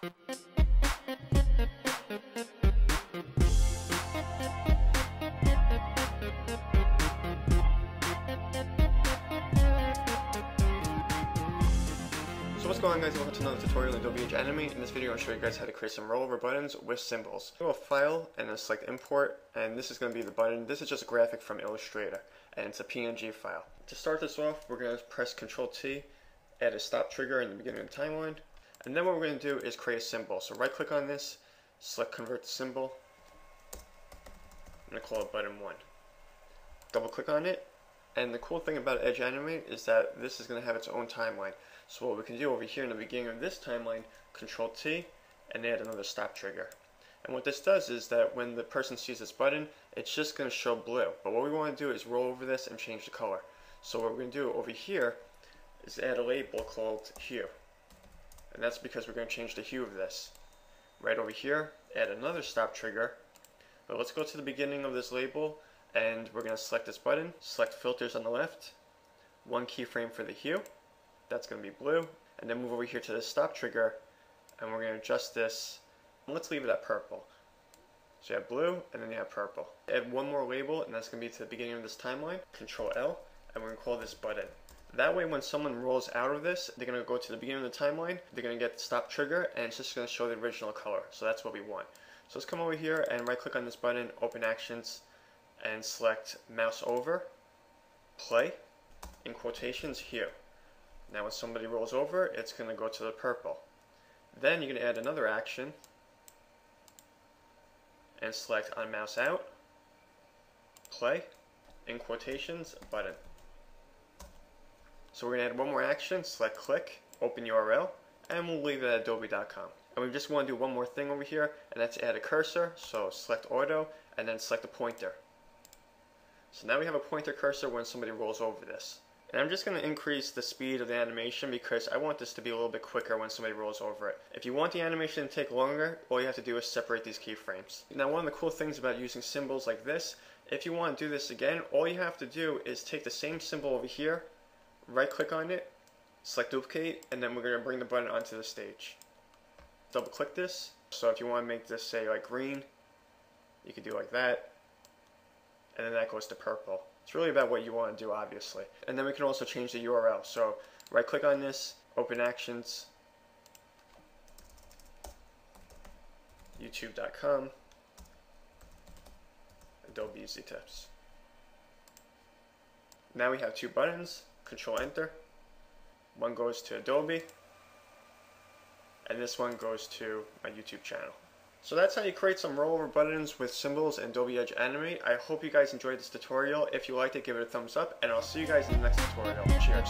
So what's going on guys, welcome to another tutorial in Adobe Edge Animate. In this video I'll show you guys how to create some rollover buttons with symbols. Go to File and then select Import and this is going to be the button. This is just a graphic from Illustrator and it's a PNG file. To start this off we're going to press Ctrl T, add a stop trigger in the beginning of the timeline and then what we're going to do is create a symbol. So right click on this, select Convert to Symbol, I'm going to call it button 1. Double click on it and the cool thing about Edge Animate is that this is going to have its own timeline. So what we can do over here in the beginning of this timeline, Control T, and add another stop trigger. And what this does is that when the person sees this button, it's just going to show blue. But what we want to do is roll over this and change the color. So what we're going to do over here is add a label called hue. And that's because we're going to change the hue of this. Right over here, add another stop trigger. But let's go to the beginning of this label and we're going to select this button, select filters on the left, one keyframe for the hue, that's going to be blue, and then move over here to the stop trigger, and we're going to adjust this, let's leave it at purple. So you have blue, and then you have purple. Add one more label, and that's going to be to the beginning of this timeline, Control L, and we're going to call this button. That way when someone rolls out of this, they're going to go to the beginning of the timeline, they're going to get the stop trigger, and it's just going to show the original color. So that's what we want. So let's come over here and right click on this button, open actions, and select mouse over, play, in quotations, hue. Now when somebody rolls over, it's going to go to the purple. Then you're to add another action and select on mouse out, play, in quotations, button. So we're going to add one more action, select click, open URL, and we'll leave it at adobe.com. And we just want to do one more thing over here, and that's add a cursor, so select auto, and then select a pointer. So now we have a pointer cursor when somebody rolls over this. And I'm just going to increase the speed of the animation because I want this to be a little bit quicker when somebody rolls over it. If you want the animation to take longer, all you have to do is separate these keyframes. Now one of the cool things about using symbols like this, if you want to do this again, all you have to do is take the same symbol over here, right click on it, select duplicate, and then we're going to bring the button onto the stage. Double click this, so if you want to make this say like green, you can do like that, and then that goes to purple. It's really about what you want to do, obviously. And then we can also change the URL. So right click on this, open actions, youtube.com, Adobeasy Tips. Now we have two buttons, control enter. One goes to Adobe, and this one goes to my YouTube channel. So that's how you create some rollover buttons with symbols in Adobe Edge Animate. I hope you guys enjoyed this tutorial. If you liked it, give it a thumbs up, and I'll see you guys in the next tutorial. Cheers.